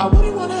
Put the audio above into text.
I wouldn't wanna